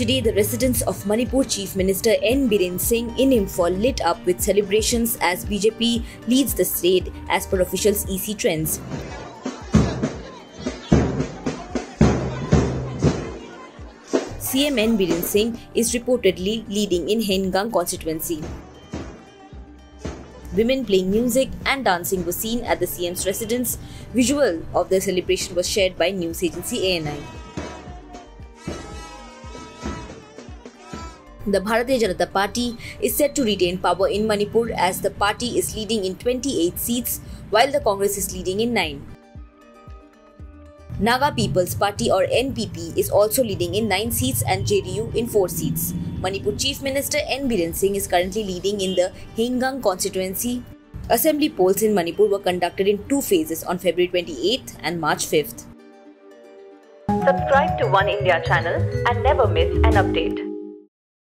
Today, the residence of Manipur Chief Minister N. Biren Singh in Imphal lit up with celebrations as BJP leads the state as per officials' EC trends. CM N. Biren Singh is reportedly leading in Heingang constituency. Women playing music and dancing were seen at the CM's residence. Visual of the celebration was shared by news agency ANI. The Bharatiya Janata Party is set to retain power in Manipur as the party is leading in 28 seats while the Congress is leading in 9. Naga People's Party or NPP is also leading in 9 seats and JDU in 4 seats. Manipur Chief Minister N. Biren Singh is currently leading in the Heingang constituency. Assembly polls in Manipur were conducted in two phases on February 28th and March 5th. Subscribe to Oneindia channel and never miss an update.